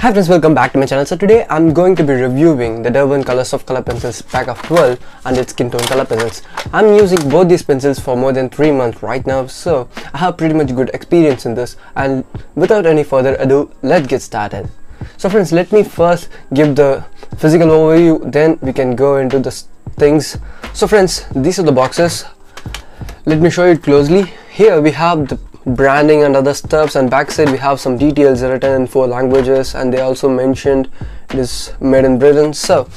Hi friends, welcome back to my channel. So today I'm going to be reviewing the Derwent Coloursoft Color Pencils pack of 12 and its skin tone color pencils. I'm using both these pencils for more than 3 months right now so I have pretty much good experience in this and without any further ado, let's get started. So friends, let me first give the physical overview then we can go into the things. So friends, these are the boxes. Let me show you closely. Here we have the branding and other stuffs and backside we have some details written in four languages and they also mentioned it is made in Britain. So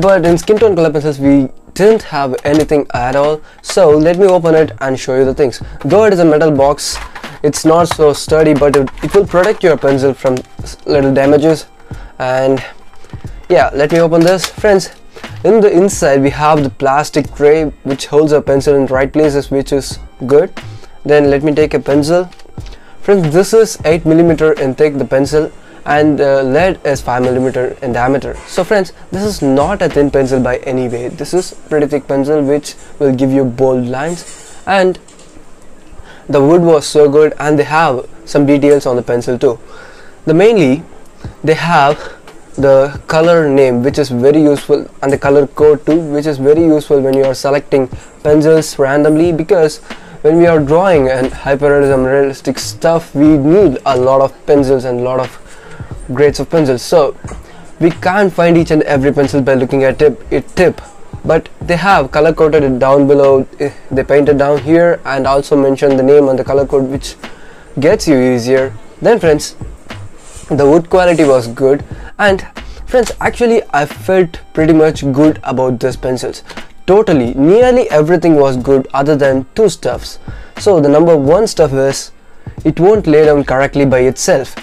but in skin tone color pencils we didn't have anything at all. So let me open it and show you the things. Though it is a metal box it's not so sturdy but it, it will protect your pencil from little damages. And yeah let me open this. Friends in the inside we have the plastic tray which holds a pencil in right places which is good then let me take a pencil. Friends this is 8 millimeter in thick the pencil and uh, lead is 5 millimeter in diameter. So friends this is not a thin pencil by any way. This is pretty thick pencil which will give you bold lines. And the wood was so good and they have some details on the pencil too. The mainly they have the color name which is very useful and the color code too which is very useful when you are selecting pencils randomly because when we are drawing and hyperrealism realistic stuff we need a lot of pencils and a lot of grades of pencils. So we can't find each and every pencil by looking at tip it tip. But they have color coded it down below eh, they painted down here and also mention the name and the color code which gets you easier. Then friends the wood quality was good. And friends actually I felt pretty much good about these pencils Totally, nearly everything was good other than two stuffs. So the number one stuff is, it won't lay down correctly by itself.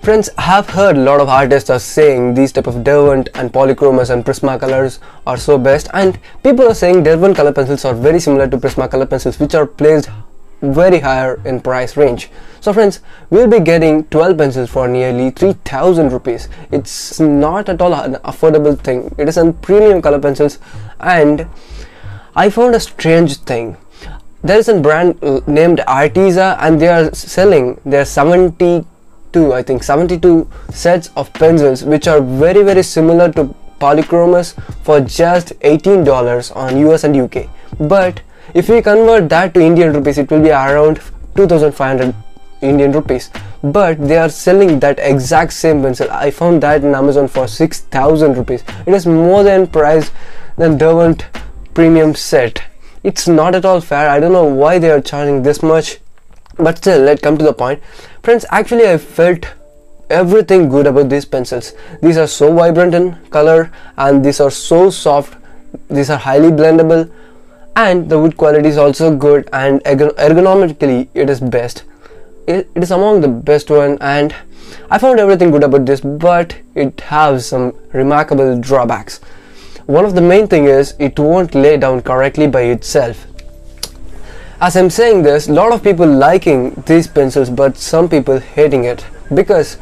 Friends, I have heard a lot of artists are saying these type of Derwent and Polychromos and Prismacolors are so best and people are saying Derwent color pencils are very similar to Prismacolor pencils which are placed very higher in price range. So friends, we'll be getting 12 pencils for nearly 3000 rupees. It's not at all an affordable thing. It is a premium color pencils and I found a strange thing. There is a brand uh, named Arteza and they are selling their 72 I think 72 sets of pencils which are very very similar to Polychromos for just $18 on US and UK. But if we convert that to Indian rupees it will be around 2500 Indian rupees. But they are selling that exact same pencil. I found that in Amazon for 6000 rupees. It is more than price than Derwent premium set. It's not at all fair. I don't know why they are charging this much. But still let's come to the point. Friends actually I felt everything good about these pencils. These are so vibrant in color and these are so soft. These are highly blendable and the wood quality is also good and ergonomically it is best. It, is among the best one and I found everything good about this but it has some remarkable drawbacks. One of the main thing is it won't lay down correctly by itself. As I'm saying this, a lot of people liking these pencils but some people hating it. Because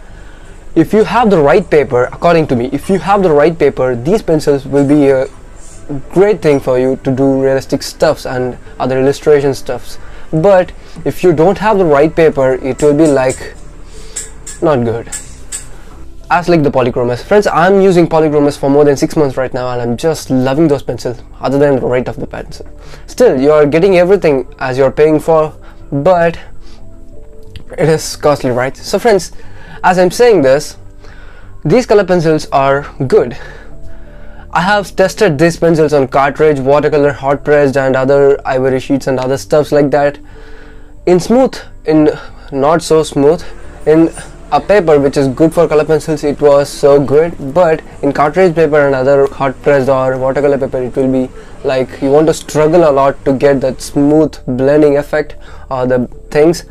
if you have the right paper, according to me, if you have the right paper, these pencils will be a great thing for you to do realistic stuffs and other illustration stuffs. But if you don't have the right paper it will be like not good. As like the polychromos friends i'm using polychromos for more than six months right now and i'm just loving those pencils other than the weight of the pencil. Still you are getting everything as you're paying for but it is costly right? So friends as i'm saying this these color pencils are good I have tested these pencils on cartridge, watercolor, hot pressed and other ivory sheets and other stuffs like that. In smooth, in not so smooth, in a paper which is good for color pencils it was so good but in cartridge paper and other hot pressed or watercolor paper it will be like you want to struggle a lot to get that smooth blending effect or the things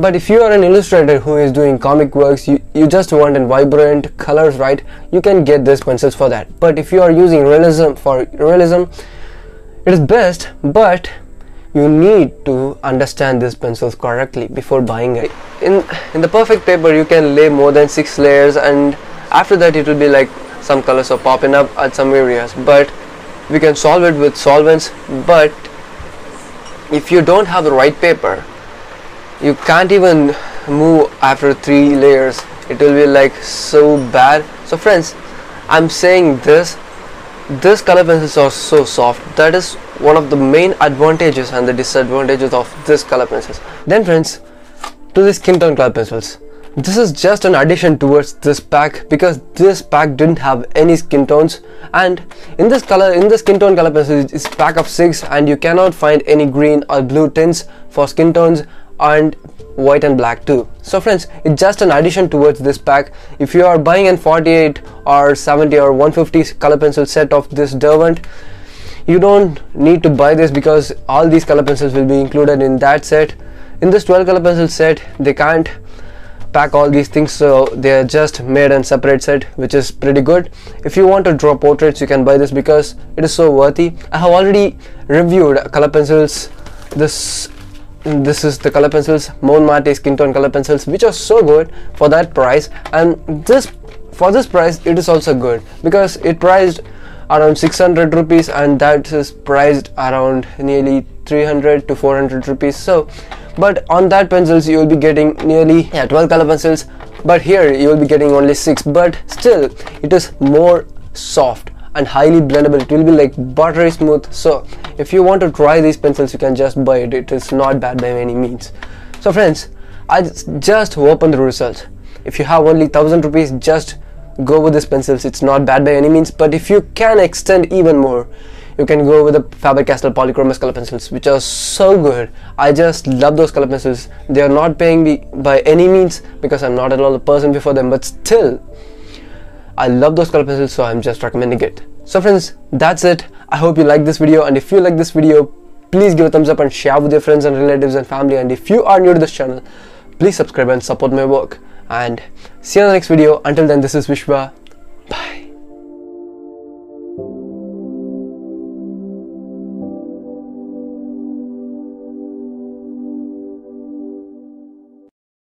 but if you are an illustrator who is doing comic works you, you just want in vibrant colors right? You can get these pencils for that. But if you are using realism for realism it is best but you need to understand these pencils correctly before buying it. In in the perfect paper you can lay more than six layers and after that it will be like some colors are popping up at some areas. But we can solve it with solvents but if you don't have the right paper you can't even move after three layers. It will be like so bad. So friends i'm saying this. This color pencils are so soft. That is one of the main advantages and the disadvantages of this color pencils. Then friends to the skin tone color pencils. This is just an addition towards this pack because this pack didn't have any skin tones. And in this color in the skin tone color pencil it's pack of six and you cannot find any green or blue tints for skin tones and white and black too. So friends it's just an addition towards this pack. If you are buying an 48 or 70 or 150 color pencil set of this Derwent you don't need to buy this because all these color pencils will be included in that set. In this 12 color pencil set they can't pack all these things so they're just made in separate set which is pretty good. If you want to draw portraits you can buy this because it is so worthy. I have already reviewed color pencils this this is the color pencils Mont Marte skin tone color pencils which are so good for that price. And this for this price it is also good because it priced around 600 rupees and that is priced around nearly 300 to 400 rupees. So but on that pencils you will be getting nearly yeah 12 color pencils but here you will be getting only 6 but still it is more soft and highly blendable. It will be like buttery smooth. So if you want to try these pencils you can just buy it. It is not bad by any means. So friends i just open the results if you have only thousand rupees just go with these pencils. It's not bad by any means but if you can extend even more you can go with the Faber-Castell Polychromos color pencils which are so good. I just love those color pencils. They are not paying me by any means because I'm not at all the person before them but still I love those color pencils so I'm just recommending it. So friends that's it I hope you like this video and if you like this video please give a thumbs up and share with your friends and relatives and family. And if you are new to this channel please subscribe and support my work. And see you in the next video. Until then this is Vishwa